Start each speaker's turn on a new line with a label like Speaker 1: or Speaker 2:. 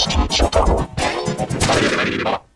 Speaker 1: してちょっと。